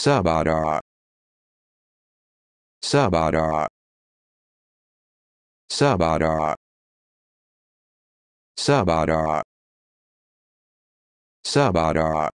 Sabada. Sabada. Sabada. Sabada. Sabada.